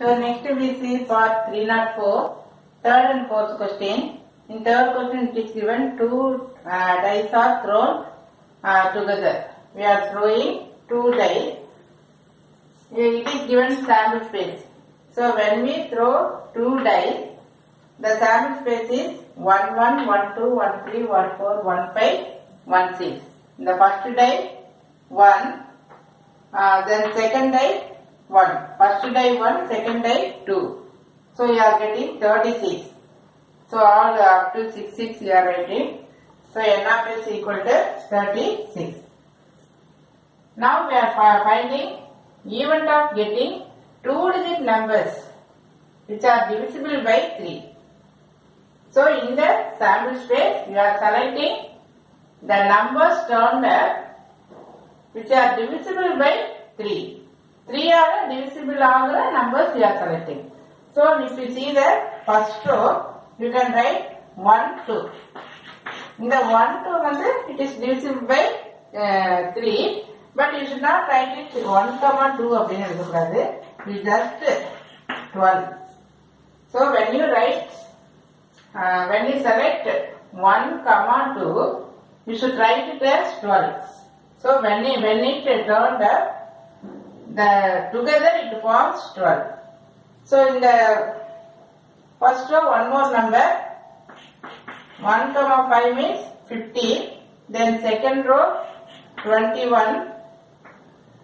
So next we see part 304, third and fourth question. In third question it is given two uh, dice are thrown uh, together. We are throwing two dice. It is given sample space. So when we throw two dice, the sample space is 1, 1, 1, 2, 1, 3, 1, 4, 1, 5, 1, 6. In the first die, 1, uh, then second die, 1. First die 1, second die 2. So you are getting 36. So all up to 6, 6 you are writing. So n of s equal to 36. Now we are finding event of getting two digit numbers which are divisible by 3. So in the sample space you are selecting the numbers turned up which are divisible by 3. 3 are divisible ஆகிற numbers you are selecting. So if you see the first row, you can write 1, 2. இந்த 1, 2 வந்து it is divisible by uh, 3 but you should not write it 1, comma 2 அப்படின்னு எழுதக்கூடாது. You just 12. So when you write, uh, when you select 1, comma 2, you should write it as 12. So when it, when it turned up, the together it forms 12. So in the first row one more number. 1 comma 5 means 50 then second row 21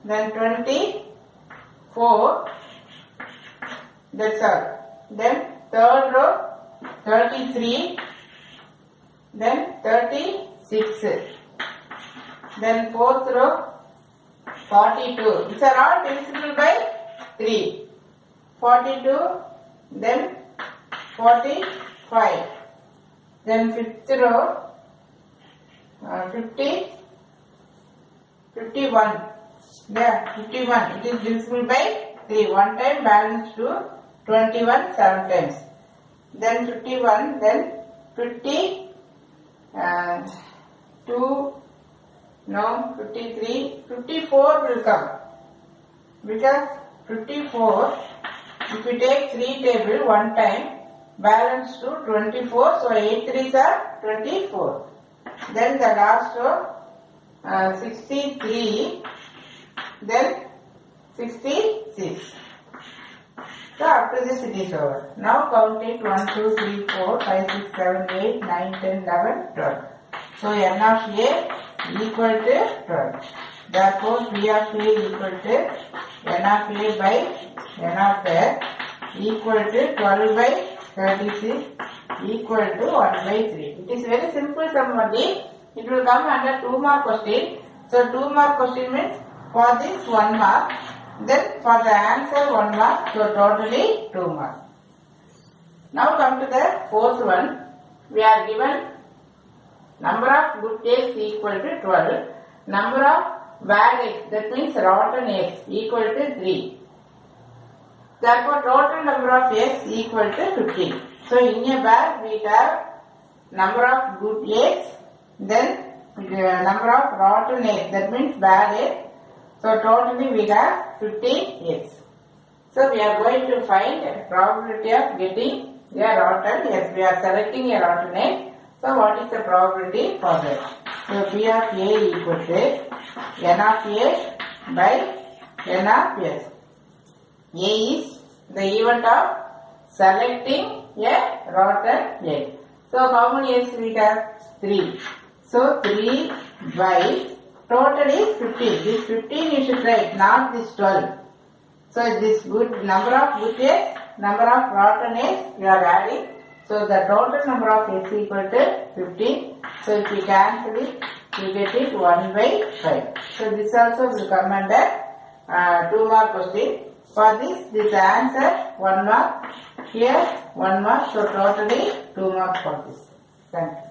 then 24 that's all. Then third row 33 then 36 then fourth row 42. These are all divisible by 3. 42, then 45. Then fifth row, uh, 50, 51. Yeah, 51. It is divisible by 3. One time balance to 21 seven times. Then 51, then 50, uh, 2, no, 53, 54 will come. Because 54, if you take 3 table one time, balance to 24, so 8 3s are 24. Then the last row, uh, 63, then 66. So after this it is over. Now count it 1, 2, 3, 4, 5, 6, 7, 8, 9, 10, 11, 12. So n of a equal to 12. Therefore, P of A equal to n of A by n of S equal to 12 by 36 equal to 1 by 3. It is very simple somebody. It will come under 2 mark question. So 2 mark question means for this 1 mark. Then for the answer 1 mark. So totally 2 mark. Now come to the fourth one. We are given number of good eggs equal to 12. Number of bad eggs, that means rotten eggs, equal to 3. Therefore, total number of eggs equal to 15. So, in a bag, we have number of good eggs, then the number of rotten eggs, that means bad eggs. So, totally we have 15 eggs. So, we are going to find probability of getting a rotten egg. We are selecting a rotten egg. So what is the probability for that? So P of A equal to N of A by N of S. A is the event of selecting a rotten egg. So how many eggs we have? 3. So 3 by total is 15. This 15 you should write, not this 12. So this good number of good eggs, number of rotten eggs you are adding. So the total number of eggs equal to 15. So if we cancel it, we get it 1 by 5. So this also will come under uh, 2 mark question. For this, this answer 1 mark. Here 1 mark. So totally 2 marks for this. Thank you.